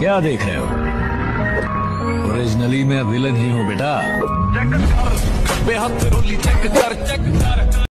क्या देख रहे हो? ओरिजिनली मैं विलन ही हूँ बेटा। बेहद